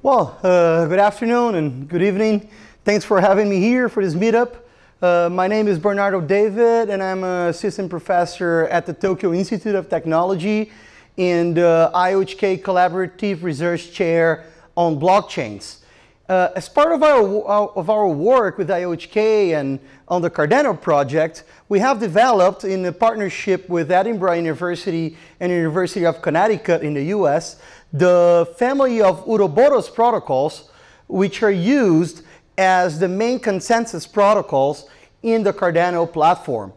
Well, uh, good afternoon and good evening. Thanks for having me here for this meetup. Uh, my name is Bernardo David, and I'm an assistant professor at the Tokyo Institute of Technology in the IOHK Collaborative Research Chair on Blockchains. Uh, as part of our, of our work with IOHK and on the Cardano project, we have developed in a partnership with Edinburgh University and University of Connecticut in the US, the family of Ouroboros protocols, which are used as the main consensus protocols in the Cardano platform.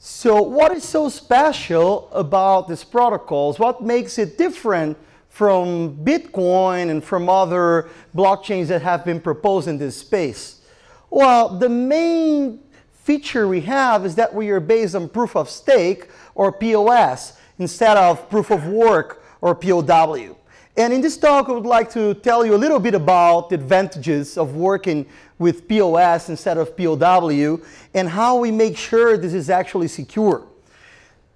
So what is so special about these protocols? What makes it different from Bitcoin and from other blockchains that have been proposed in this space? Well, the main feature we have is that we are based on proof of stake or POS instead of proof of work or POW. And in this talk, I would like to tell you a little bit about the advantages of working with POS instead of POW and how we make sure this is actually secure.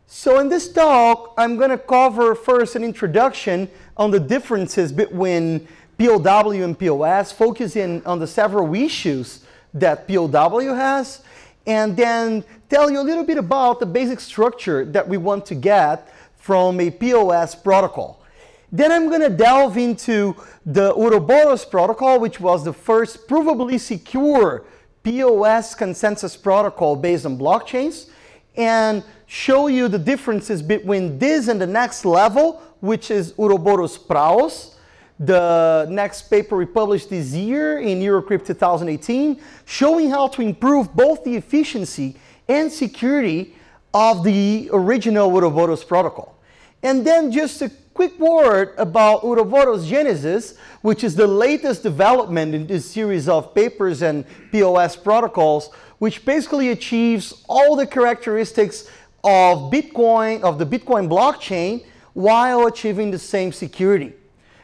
So in this talk, I'm going to cover first an introduction on the differences between POW and POS, focusing on the several issues that POW has, and then tell you a little bit about the basic structure that we want to get from a POS protocol. Then I'm going to delve into the Ouroboros protocol, which was the first provably secure POS consensus protocol based on blockchains, and show you the differences between this and the next level, which is Ouroboros Praos, the next paper we published this year in Eurocrypt 2018, showing how to improve both the efficiency and security of the original Ouroboros protocol. And then just a quick word about Ouroboros Genesis, which is the latest development in this series of papers and POS protocols, which basically achieves all the characteristics of Bitcoin, of the Bitcoin blockchain, while achieving the same security.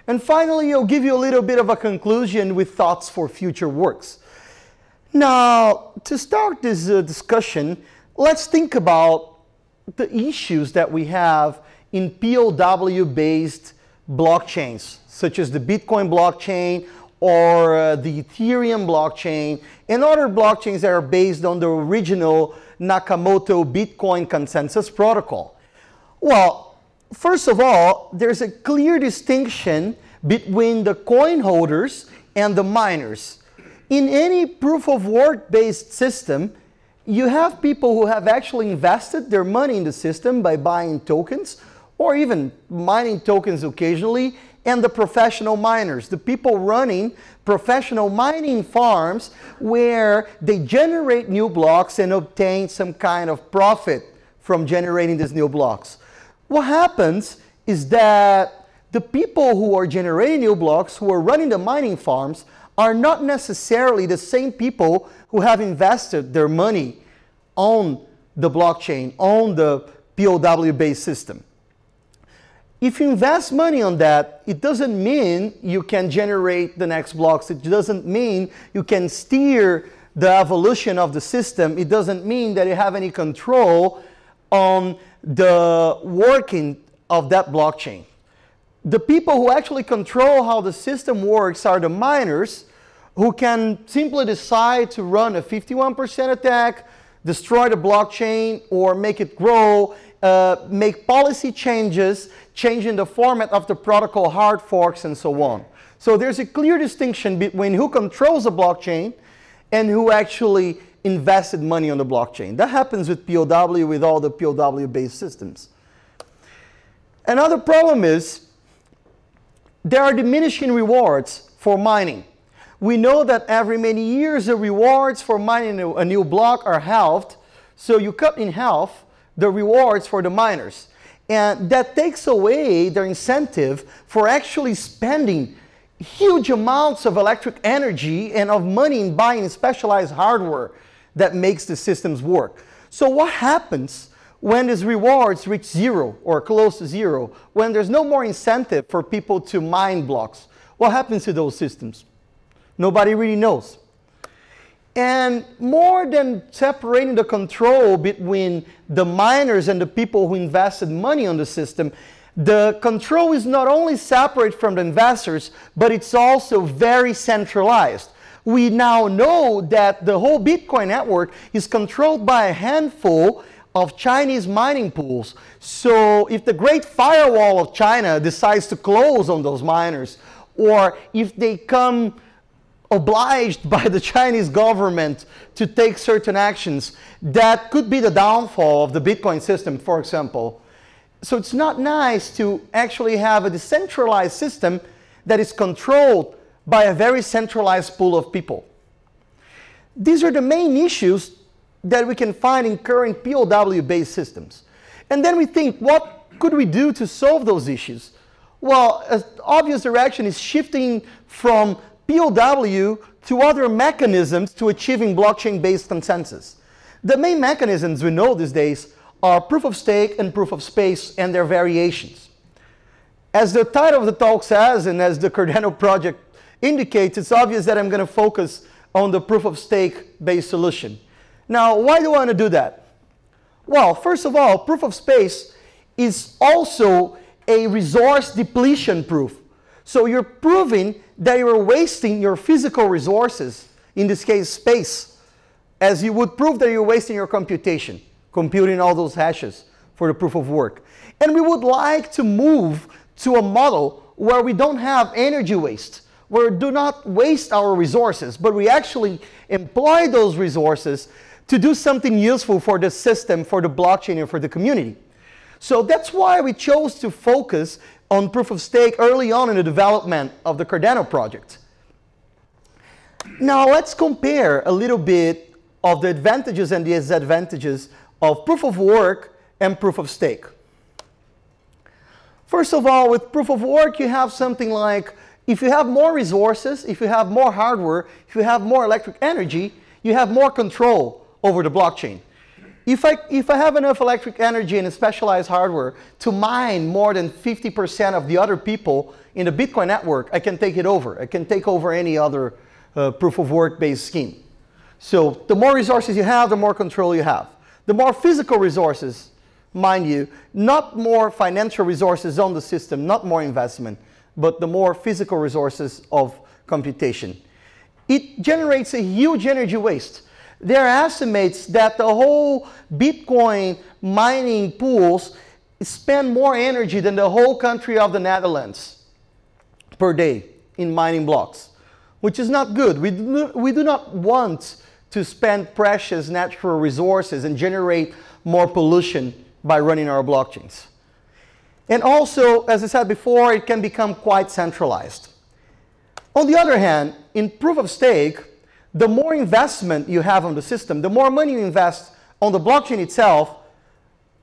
And finally, I'll give you a little bit of a conclusion with thoughts for future works. Now, to start this uh, discussion, let's think about the issues that we have in POW-based blockchains, such as the Bitcoin blockchain or uh, the Ethereum blockchain and other blockchains that are based on the original Nakamoto Bitcoin consensus protocol. Well, first of all, there's a clear distinction between the coin holders and the miners. In any proof of work based system, you have people who have actually invested their money in the system by buying tokens or even mining tokens occasionally, and the professional miners, the people running professional mining farms where they generate new blocks and obtain some kind of profit from generating these new blocks. What happens is that the people who are generating new blocks, who are running the mining farms, are not necessarily the same people who have invested their money on the blockchain, on the POW-based system. If you invest money on that, it doesn't mean you can generate the next blocks. It doesn't mean you can steer the evolution of the system. It doesn't mean that you have any control on the working of that blockchain. The people who actually control how the system works are the miners who can simply decide to run a 51% attack, destroy the blockchain, or make it grow uh, make policy changes, changing the format of the protocol, hard forks, and so on. So there's a clear distinction between who controls the blockchain and who actually invested money on the blockchain. That happens with POW, with all the POW-based systems. Another problem is there are diminishing rewards for mining. We know that every many years the rewards for mining a new block are halved, so you cut in half the rewards for the miners. And that takes away their incentive for actually spending huge amounts of electric energy and of money in buying specialized hardware that makes the systems work. So what happens when these rewards reach zero or close to zero, when there's no more incentive for people to mine blocks? What happens to those systems? Nobody really knows. And more than separating the control between the miners and the people who invested money on the system, the control is not only separate from the investors, but it's also very centralized. We now know that the whole Bitcoin network is controlled by a handful of Chinese mining pools. So if the Great Firewall of China decides to close on those miners, or if they come obliged by the Chinese government to take certain actions, that could be the downfall of the Bitcoin system, for example. So it's not nice to actually have a decentralized system that is controlled by a very centralized pool of people. These are the main issues that we can find in current POW-based systems. And then we think, what could we do to solve those issues? Well, an obvious direction is shifting from POW to other mechanisms to achieving blockchain-based consensus. The main mechanisms we know these days are proof of stake and proof of space and their variations. As the title of the talk says, and as the Cardano project indicates, it's obvious that I'm going to focus on the proof of stake based solution. Now, why do I want to do that? Well, first of all, proof of space is also a resource depletion proof. So you're proving that you're wasting your physical resources, in this case space, as you would prove that you're wasting your computation, computing all those hashes for the proof of work. And we would like to move to a model where we don't have energy waste, where we do not waste our resources, but we actually employ those resources to do something useful for the system, for the blockchain, and for the community. So that's why we chose to focus on proof of stake early on in the development of the Cardano project. Now let's compare a little bit of the advantages and the disadvantages of proof of work and proof of stake. First of all, with proof of work, you have something like if you have more resources, if you have more hardware, if you have more electric energy, you have more control over the blockchain. If I, if I have enough electric energy and specialized hardware to mine more than 50% of the other people in the Bitcoin network, I can take it over. I can take over any other uh, proof of work based scheme. So the more resources you have, the more control you have. The more physical resources, mind you, not more financial resources on the system, not more investment, but the more physical resources of computation. It generates a huge energy waste. There are estimates that the whole Bitcoin mining pools spend more energy than the whole country of the Netherlands per day in mining blocks, which is not good. We do, we do not want to spend precious natural resources and generate more pollution by running our blockchains. And also, as I said before, it can become quite centralized. On the other hand, in proof of stake, the more investment you have on the system, the more money you invest on the blockchain itself,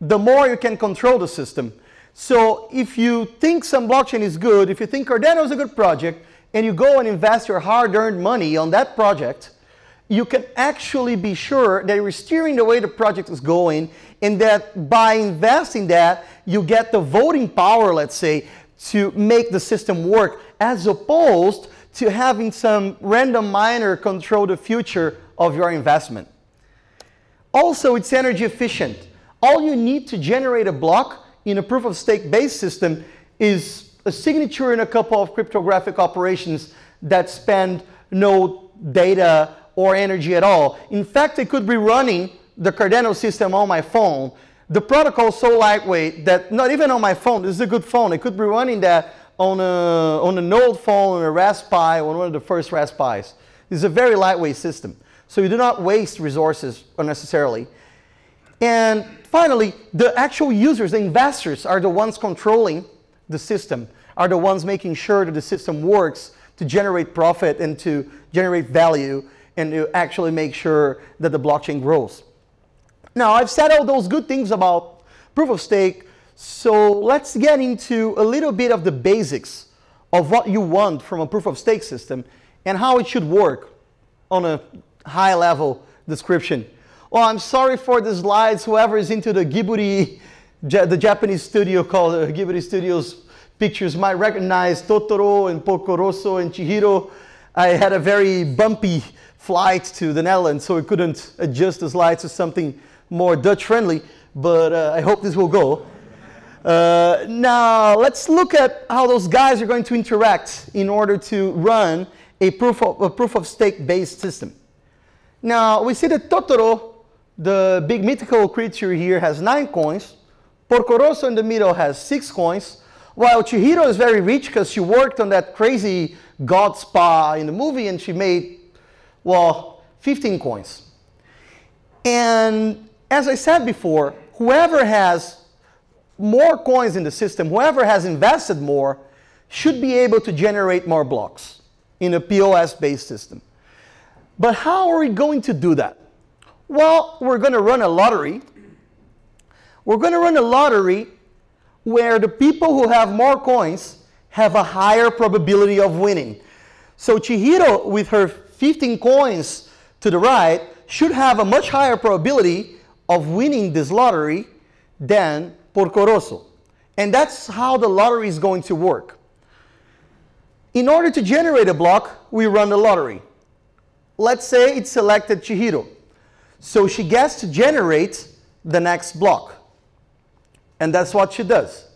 the more you can control the system. So if you think some blockchain is good, if you think Cardano is a good project, and you go and invest your hard-earned money on that project, you can actually be sure that you're steering the way the project is going, and that by investing that, you get the voting power, let's say, to make the system work, as opposed to having some random miner control the future of your investment. Also, it's energy efficient. All you need to generate a block in a proof of stake based system is a signature and a couple of cryptographic operations that spend no data or energy at all. In fact, I could be running the Cardano system on my phone. The protocol is so lightweight that not even on my phone, this is a good phone, it could be running that on a, on an old phone, on a Raspberry, on one of the first Raspberries. It's a very lightweight system. So you do not waste resources unnecessarily. And finally, the actual users, the investors, are the ones controlling the system, are the ones making sure that the system works to generate profit and to generate value and to actually make sure that the blockchain grows. Now, I've said all those good things about proof of stake, so let's get into a little bit of the basics of what you want from a proof of stake system and how it should work on a high level description. Well, I'm sorry for the slides. Whoever is into the Ghibli, the Japanese studio called uh, Ghibli Studios pictures might recognize Totoro and Porco and Chihiro. I had a very bumpy flight to the Netherlands, so I couldn't adjust the slides to something more Dutch friendly, but uh, I hope this will go. Uh, now, let's look at how those guys are going to interact in order to run a proof of, a proof of stake based system. Now, we see that Totoro, the big mythical creature here, has nine coins. Porco Rosso in the middle has six coins, while Chihiro is very rich because she worked on that crazy god spa in the movie and she made, well, 15 coins. And as I said before, whoever has more coins in the system, whoever has invested more, should be able to generate more blocks in a POS-based system. But how are we going to do that? Well, we're going to run a lottery. We're going to run a lottery where the people who have more coins have a higher probability of winning. So Chihiro, with her 15 coins to the right, should have a much higher probability of winning this lottery than Porco Rosso. And that's how the lottery is going to work. In order to generate a block, we run the lottery. Let's say it selected Chihiro. So she gets to generate the next block. And that's what she does.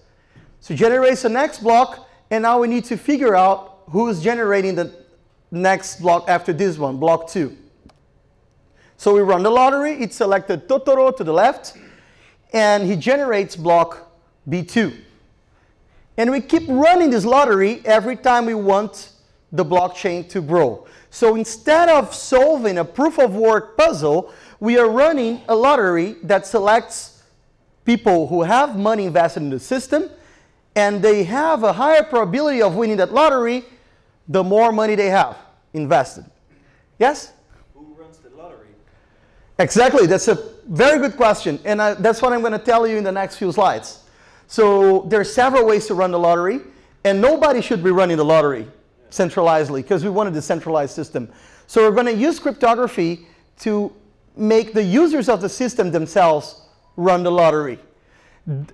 So generates the next block, and now we need to figure out who is generating the next block after this one, block two. So we run the lottery, it selected Totoro to the left, and he generates block B2. And we keep running this lottery every time we want the blockchain to grow. So instead of solving a proof of work puzzle, we are running a lottery that selects people who have money invested in the system and they have a higher probability of winning that lottery the more money they have invested. Yes? Who runs the lottery? Exactly. That's a very good question. And I, that's what I'm going to tell you in the next few slides. So there are several ways to run the lottery. And nobody should be running the lottery centralizedly because we want a decentralized system. So we're going to use cryptography to make the users of the system themselves run the lottery.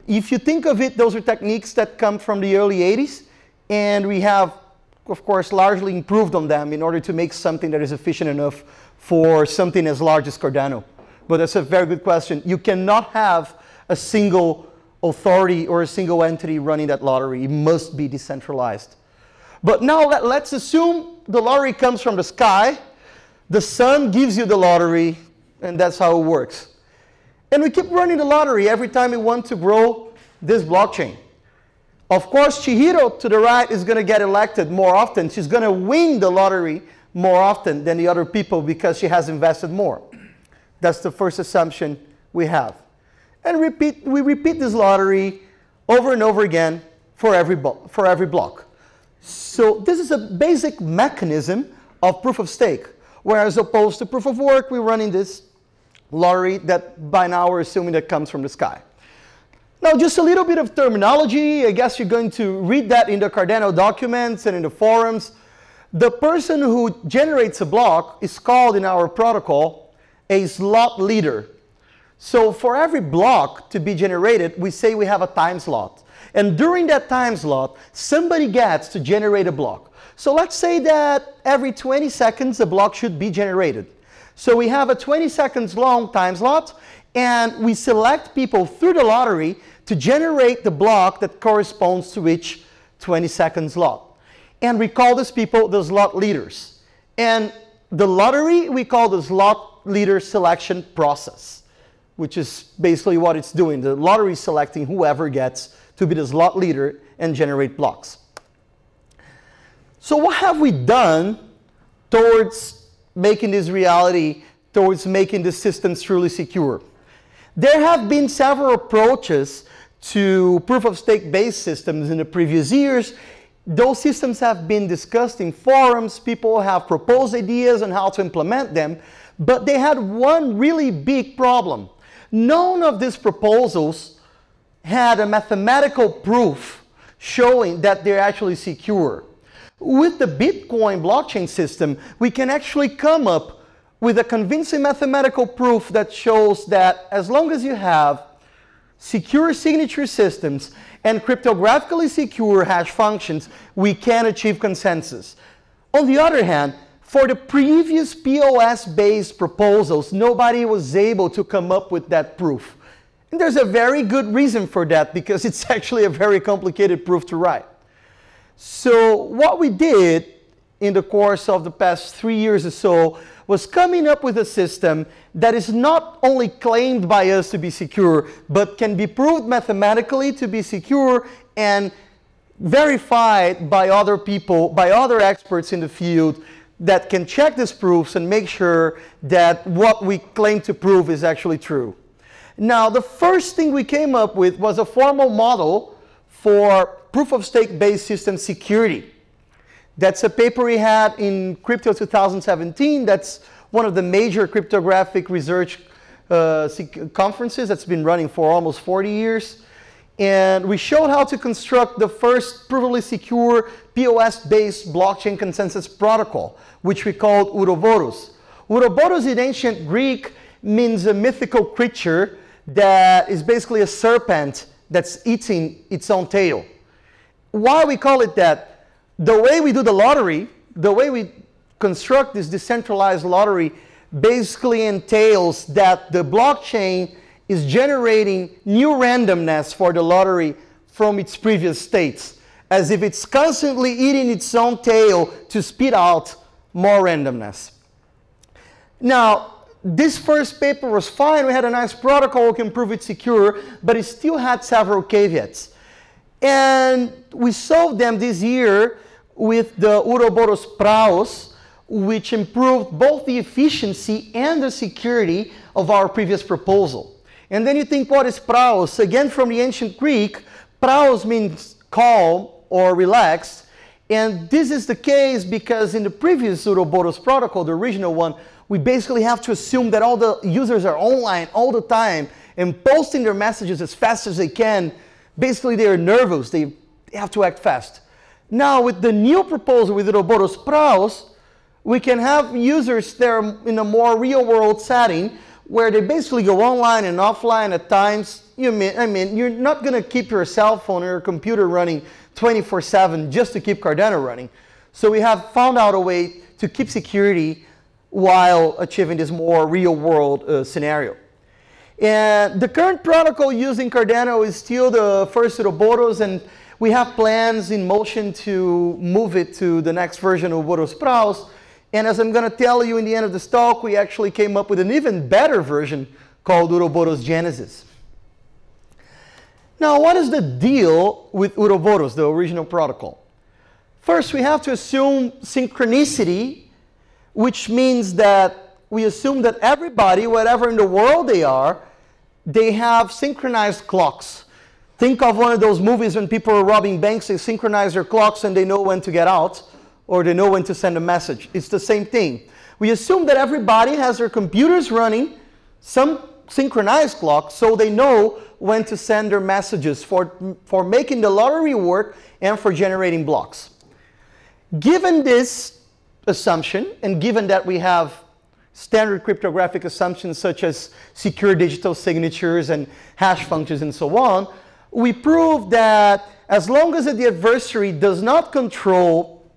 If you think of it, those are techniques that come from the early 80s, and we have, of course, largely improved on them in order to make something that is efficient enough for something as large as Cardano. But that's a very good question. You cannot have a single authority or a single entity running that lottery. It must be decentralized. But now let, us assume the lottery comes from the sky. The sun gives you the lottery, and that's how it works. And we keep running the lottery every time we want to grow this blockchain. Of course, Chihiro to the right is going to get elected more often. She's going to win the lottery more often than the other people because she has invested more. That's the first assumption we have. And repeat, we repeat this lottery over and over again for every, for every block. So this is a basic mechanism of proof of stake, whereas opposed to proof of work, we're running this lottery that by now we're assuming that comes from the sky. Now, just a little bit of terminology. I guess you're going to read that in the Cardano documents and in the forums. The person who generates a block is called in our protocol a slot leader. So for every block to be generated, we say we have a time slot. And during that time slot, somebody gets to generate a block. So let's say that every 20 seconds a block should be generated. So we have a 20 seconds long time slot, and we select people through the lottery to generate the block that corresponds to each 20 second slot. And we call these people the slot leaders. And the lottery we call the slot leader selection process, which is basically what it's doing. The lottery selecting whoever gets to be the slot leader and generate blocks. So what have we done towards making this reality towards making the systems truly secure. There have been several approaches to proof of stake based systems in the previous years. Those systems have been discussed in forums. People have proposed ideas on how to implement them, but they had one really big problem. None of these proposals had a mathematical proof showing that they're actually secure. With the Bitcoin blockchain system, we can actually come up with a convincing mathematical proof that shows that as long as you have secure signature systems and cryptographically secure hash functions, we can achieve consensus. On the other hand, For the previous POS-based proposals, nobody was able to come up with that proof. And there's a very good reason for that because it's actually a very complicated proof to write. So what we did in the course of the past three years or so was coming up with a system that is not only claimed by us to be secure, but can be proved mathematically to be secure and verified by other people, by other experts in the field that can check these proofs and make sure that what we claim to prove is actually true. Now, the first thing we came up with was a formal model for proof of stake based system security. That's a paper we had in Crypto 2017. That's one of the major cryptographic research uh, conferences that's been running for almost 40 years. And we showed how to construct the first proofably secure POS-based blockchain consensus protocol, which we called Ouroboros. Ouroboros in ancient Greek means a mythical creature that is basically a serpent that's eating its own tail. Why we call it that? The way we do the lottery, the way we construct this decentralized lottery basically entails that the blockchain is generating new randomness for the lottery from its previous states, as if it's constantly eating its own tail to spit out more randomness. Now, this first paper was fine. We had a nice protocol, we can prove it's secure, but it still had several caveats. And we solved them this year with the Ouroboros Praos, which improved both the efficiency and the security of our previous proposal. And then you think, what is praos? Again, from the ancient Greek, praos means calm or relaxed. And this is the case because in the previous Ouroboros protocol, the original one, we basically have to assume that all the users are online all the time and posting their messages as fast as they can. Basically, they are nervous. They have to act fast. Now, with the new proposal with Ouroboros Praos, we can have users there in a more real-world setting where they basically go online and offline at times. You mean, I mean, you're not going to keep your cell phone or your computer running 24/7 just to keep Cardano running. So we have found out a way to keep security while achieving this more real-world uh, scenario. And the current protocol using Cardano is still the first Ouroboros, and we have plans in motion to move it to the next version of Ouroboros Praos. And as I'm going to tell you in the end of this talk, we actually came up with an even better version called Ouroboros Genesis. Now, what is the deal with Ouroboros, the original protocol? First, we have to assume synchronicity, which means that we assume that everybody, wherever in the world they are, they have synchronized clocks. Think of one of those movies when people are robbing banks, they synchronize their clocks and they know when to get out or they know when to send a message. It's the same thing. We assume that everybody has their computers running some synchronized clock so they know when to send their messages for, for making the lottery work and for generating blocks. Given this assumption, and given that we have standard cryptographic assumptions such as secure digital signatures and hash functions and so on, we prove that as long as the adversary does not control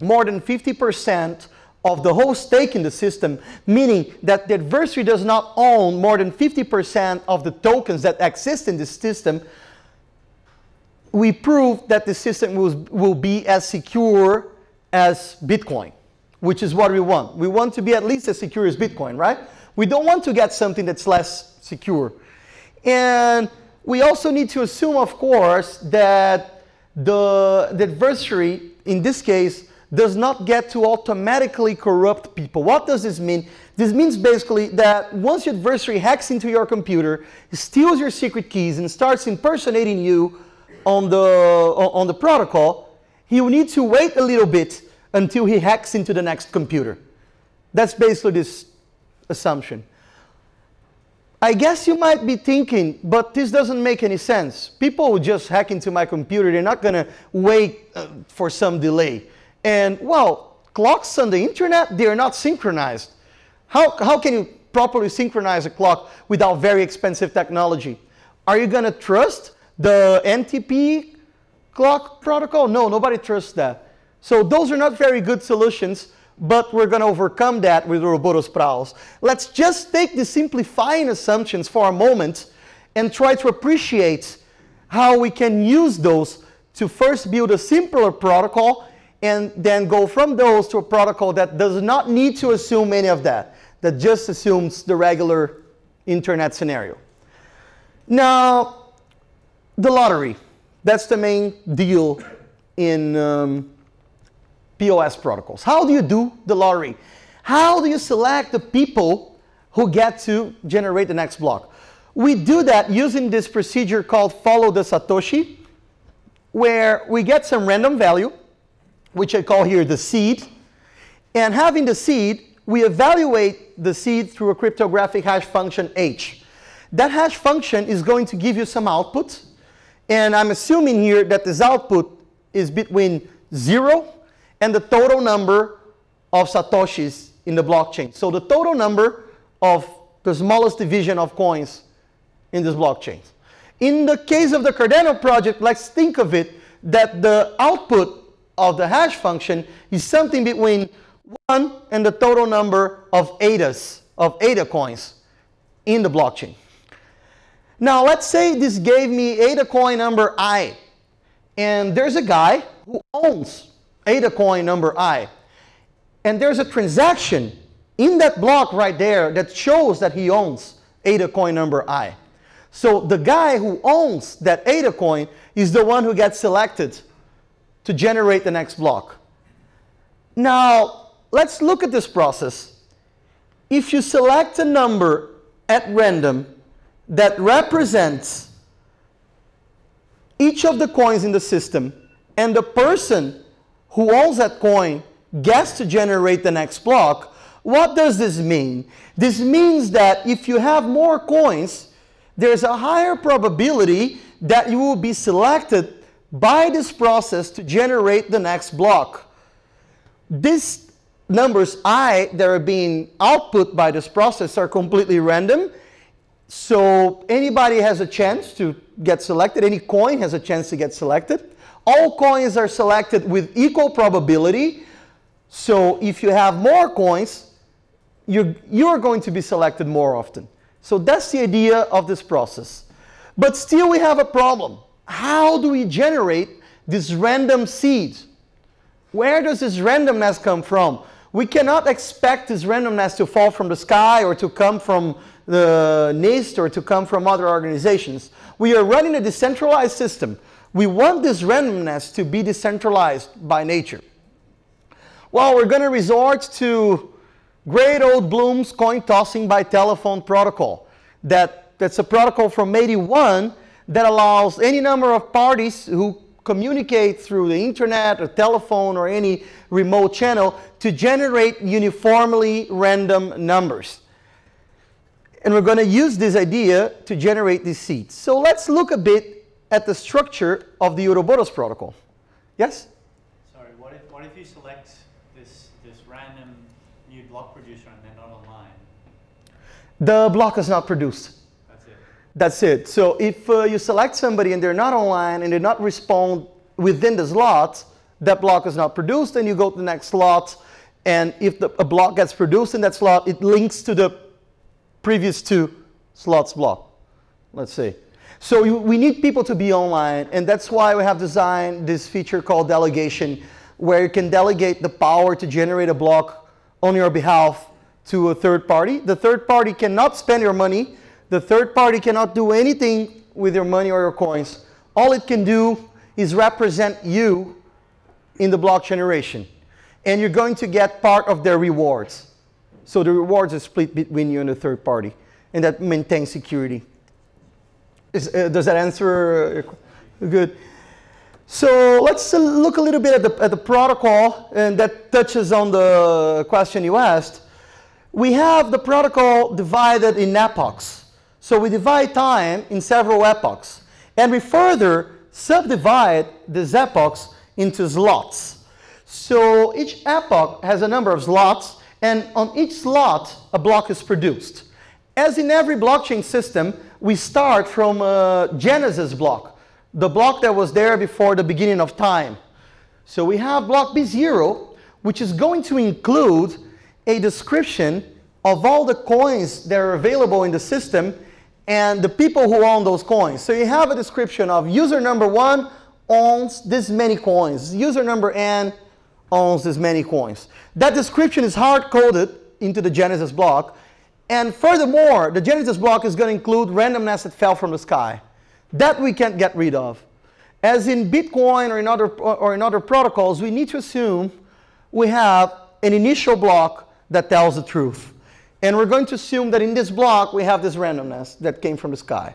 more than 50% of the whole stake in the system, meaning that the adversary does not own more than 50% of the tokens that exist in the system, we prove that the system will, will be as secure as Bitcoin, which is what we want. We want to be at least as secure as Bitcoin, right? We don't want to get something that's less secure. And we also need to assume, of course, that the, the adversary, in this case, does not get to automatically corrupt people. What does this mean? This means basically that once your adversary hacks into your computer, steals your secret keys, and starts impersonating you on the, on the protocol, he will need to wait a little bit until he hacks into the next computer. That's basically this assumption. I guess you might be thinking, but this doesn't make any sense. People will just hack into my computer. They're not going to wait uh, for some delay. And well, clocks on the internet, they're not synchronized. How, how can you properly synchronize a clock without very expensive technology? Are you going to trust the NTP clock protocol? No, nobody trusts that. So those are not very good solutions. But we're going to overcome that with Ouroboros Praos. Let's just take the simplifying assumptions for a moment and try to appreciate how we can use those to first build a simpler protocol and then go from those to a protocol that does not need to assume any of that, that just assumes the regular internet scenario. Now, the lottery, that's the main deal in um, POS protocols. How do you do the lottery? How do you select the people who get to generate the next block? We do that using this procedure called follow the Satoshi, where we get some random value, which I call here the seed. And having the seed, we evaluate the seed through a cryptographic hash function h. That hash function is going to give you some output. And I'm assuming here that this output is between 0 and the total number of satoshis in the blockchain. So the total number of the smallest division of coins in this blockchain. In the case of the Cardano project, let's think of it that the output of the hash function is something between 1 and the total number of ADAs, of ADA coins in the blockchain. Now let's say this gave me ADA coin number I, and there's a guy who owns ADA coin number I, and there's a transaction in that block right there that shows that he owns ADA coin number I. So the guy who owns that ADA coin is the one who gets selected to generate the next block. Now, let's look at this process. If you select a number at random that represents each of the coins in the system and the person who owns that coin gets to generate the next block, what does this mean? This means that if you have more coins, there's a higher probability that you will be selected by this process to generate the next block. These numbers i that are being output by this process are completely random. So anybody has a chance to get selected. Any coin has a chance to get selected. All coins are selected with equal probability. So if you have more coins, you're, you're going to be selected more often. So that's the idea of this process. But still we have a problem. How do we generate this random seed? Where does this randomness come from? We cannot expect this randomness to fall from the sky or to come from the NIST or to come from other organizations. We are running a decentralized system. We want this randomness to be decentralized by nature. Well, we're going to resort to Great old Blum's coin tossing by telephone protocol. That, that's a protocol from 81 that allows any number of parties who communicate through the internet or telephone or any remote channel to generate uniformly random numbers. And we're going to use this idea to generate these seeds. So let's look a bit at the structure of the Ouroboros protocol. Yes? Sorry, what if, what if you select this, this random new block producer and they're not online? The block is not produced. That's it. That's it. So if uh, you select somebody and they're not online and they not respond within the slot, that block is not produced and you go to the next slot. And if the, a block gets produced in that slot, it links to the previous two slots block. Let's see. So we need people to be online and that's why we have designed this feature called delegation where you can delegate the power to generate a block on your behalf to a third party. The third party cannot spend your money. The third party cannot do anything with your money or your coins. All it can do is represent you in the block generation. And you're going to get part of their rewards. So the rewards are split between you and the third party. And that maintains security. Is, uh, does that answer? Uh, good. So let's look a little bit at the, at the protocol, and that touches on the question you asked. We have the protocol divided in epochs. So we divide time in several epochs. And we further subdivide these epochs into slots. So each epoch has a number of slots, and on each slot, a block is produced. As in every blockchain system, we start from a genesis block the block that was there before the beginning of time. So we have block B0, which is going to include a description of all the coins that are available in the system and the people who own those coins. So you have a description of user number one owns this many coins. User number n owns this many coins. That description is hard-coded into the Genesis block. And furthermore, the Genesis block is going to include randomness that fell from the sky. That we can't get rid of. As in Bitcoin or in other, or in other protocols, we need to assume we have an initial block that tells the truth. And we're going to assume that in this block, we have this randomness that came from the sky.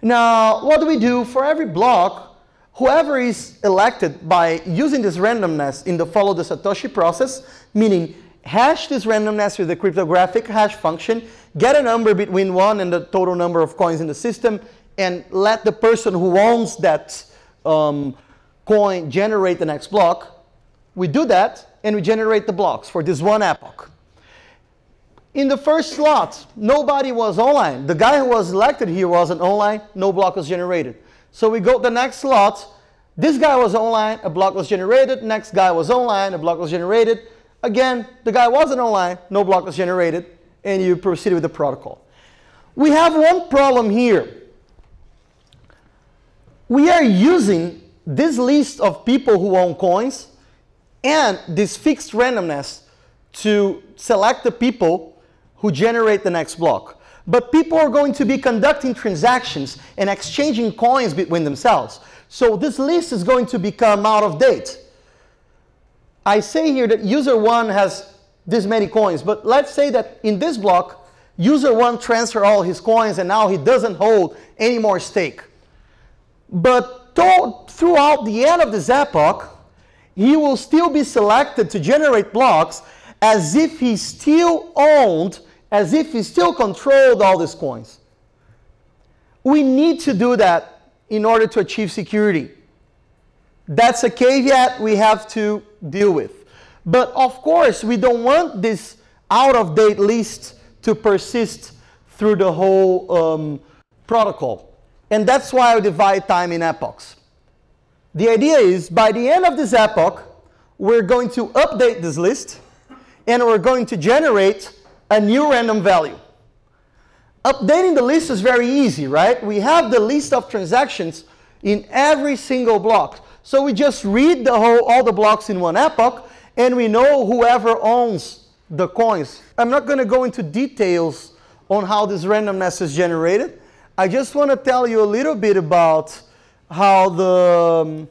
Now, what do we do for every block? Whoever is elected by using this randomness in the follow the Satoshi process, meaning hash this randomness with the cryptographic hash function, get a number between 1 and the total number of coins in the system, and let the person who owns that um, coin generate the next block. We do that, and we generate the blocks for this one epoch. In the first slot, nobody was online. The guy who was elected here wasn't online, no block was generated. So we go to the next slot, this guy was online, a block was generated, next guy was online, a block was generated. Again, the guy wasn't online, no block was generated, and you proceed with the protocol. We have one problem here. We are using this list of people who own coins and this fixed randomness to select the people who generate the next block. But people are going to be conducting transactions and exchanging coins between themselves. So this list is going to become out of date. I say here that user 1 has this many coins, but let's say that in this block, user 1 transfer all his coins and now he doesn't hold any more stake. But throughout the end of this epoch, he will still be selected to generate blocks as if he still owned as if he still controlled all these coins. We need to do that in order to achieve security. That's a caveat we have to deal with. But of course, we don't want this out-of-date list to persist through the whole um, protocol. And that's why I divide time in epochs. The idea is, by the end of this epoch, we're going to update this list, and we're going to generate a new random value. Updating the list is very easy, right? We have the list of transactions in every single block. So we just read the whole, all the blocks in one epoch, and we know whoever owns the coins. I'm not going to go into details on how this randomness is generated. I just want to tell you a little bit about how the,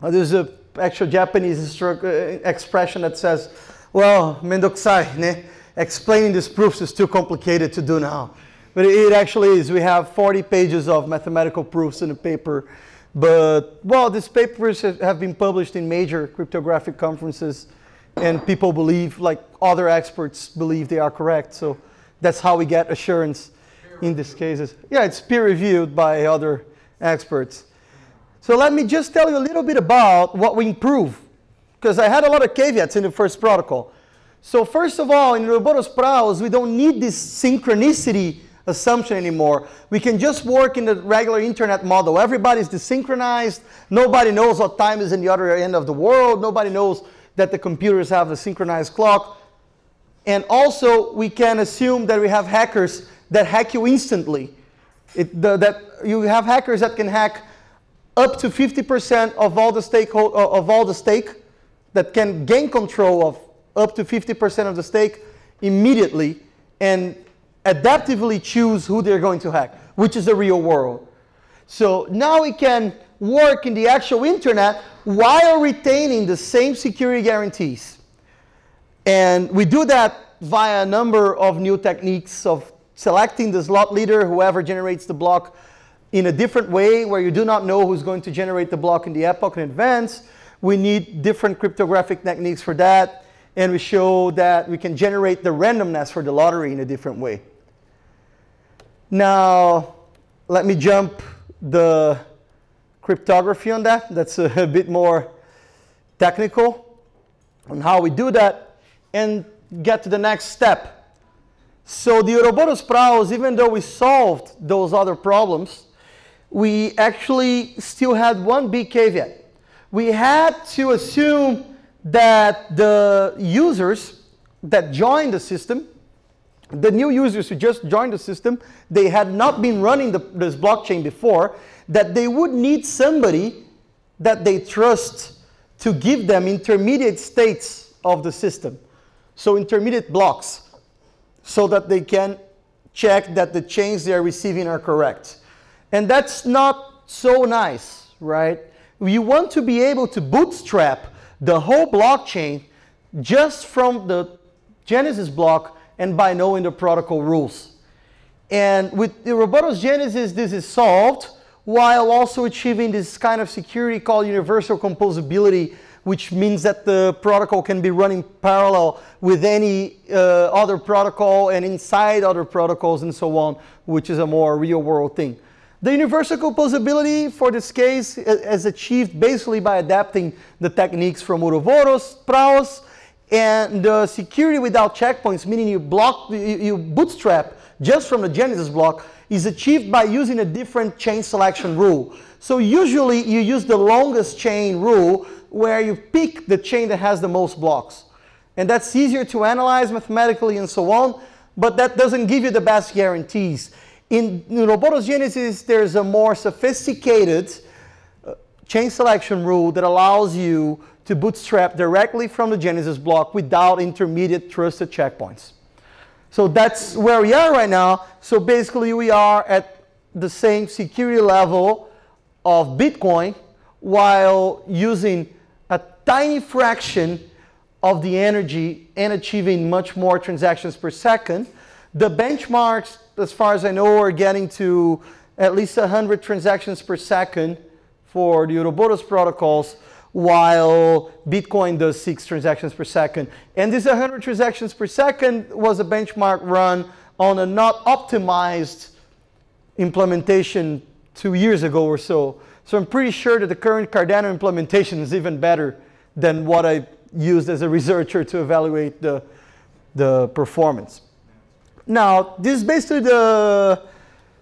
um, there's a actual Japanese uh, expression that says, well, mendokusai, ne? explaining these proofs is too complicated to do now. But it actually is. We have 40 pages of mathematical proofs in the paper. But, well, these papers have been published in major cryptographic conferences, and people believe, like other experts believe they are correct. So that's how we get assurance in these cases. Yeah, it's peer reviewed by other experts. So let me just tell you a little bit about what we improve. Because I had a lot of caveats in the first protocol. So first of all, in Ouroboros Praos, we don't need this synchronicity assumption anymore. We can just work in the regular internet model. Everybody's desynchronized. Nobody knows what time is in the other end of the world. Nobody knows that the computers have a synchronized clock. And also, we can assume that we have hackers that hack you instantly. It, the, that you have hackers that can hack up to 50% of all the stake uh, of all the stake that can gain control of up to 50% of the stake immediately and adaptively choose who they're going to hack, which is the real world. So now we can work in the actual internet while retaining the same security guarantees. And we do that via a number of new techniques of selecting the slot leader, whoever generates the block, in a different way where you do not know who's going to generate the block in the epoch in advance. We need different cryptographic techniques for that and we show that we can generate the randomness for the lottery in a different way. Now, let me jump the cryptography on that. That's a, bit more technical on how we do that and get to the next step. So the Ouroboros Praos, even though we solved those other problems, we actually still had one big caveat. We had to assume that the users that join the system, the new users who just joined the system, they had not been running the, this blockchain before, that they would need somebody that they trust to give them intermediate states of the system. So intermediate blocks, so that they can check that the chains they are receiving are correct. And that's not so nice, right? You want to be able to bootstrap the whole blockchain just from the Genesis block and by knowing the protocol rules. And with the Ouroboros Genesis, this is solved while also achieving this kind of security called universal composability, which means that the protocol can be running parallel with any uh, other protocol and inside other protocols and so on, which is a more real world thing. The universal composability for this case is achieved basically by adapting the techniques from Ouroboros, Praos, and the security without checkpoints, meaning you block, you bootstrap just from the Genesis block, is achieved by using a different chain selection rule. So usually you use the longest chain rule where you pick the chain that has the most blocks. And that's easier to analyze mathematically and so on, but that doesn't give you the best guarantees. In Ouroboros Genesis, there's a more sophisticated uh, chain selection rule that allows you to bootstrap directly from the Genesis block without intermediate trusted checkpoints. So that's where we are right now. So basically we are at the same security level of Bitcoin while using a tiny fraction of the energy and achieving much more transactions per second. The benchmarks as far as I know, are getting to at least 100 transactions per second for the Ouroboros protocols, while Bitcoin does six transactions per second. And this 100 transactions per second was a benchmark run on a not optimized implementation two years ago or so. So I'm pretty sure that the current Cardano implementation is even better than what I used as a researcher to evaluate the, the performance. Now, this is basically the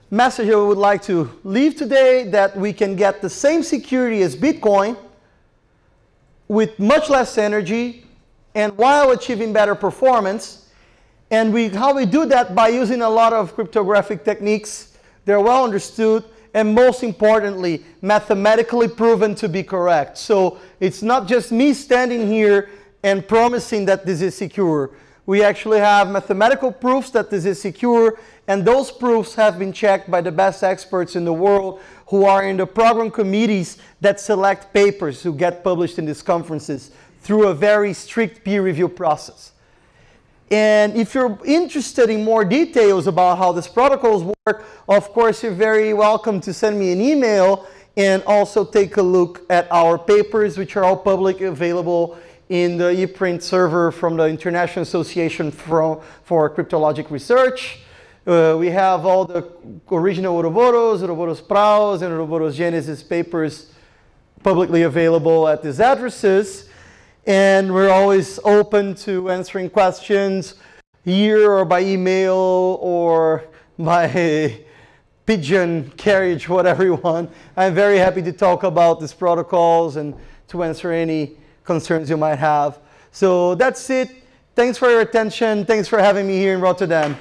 message I would like to leave today, that we can get the same security as Bitcoin with much less energy and while achieving better performance. And we, how we do that by using a lot of cryptographic techniques. They're well understood and most importantly, mathematically proven to be correct. So it's not just me standing here and promising that this is secure. We actually have mathematical proofs that this is secure, and those proofs have been checked by the best experts in the world who are in the program committees that select papers who get published in these conferences through a very strict peer review process. And if you're interested in more details about how these protocols work, of course, you're very welcome to send me an email and also take a look at our papers, which are all publicly available in the ePrint server from the International Association for, for Cryptologic Research. Uh, we have all the original Ouroboros, Ouroboros Praos, and Ouroboros Genesis papers publicly available at these addresses. And we're always open to answering questions here or by email or by pigeon carriage, whatever you want. I'm very happy to talk about these protocols and to answer any concerns you might have. So that's it. Thanks for your attention. Thanks for having me here in Rotterdam.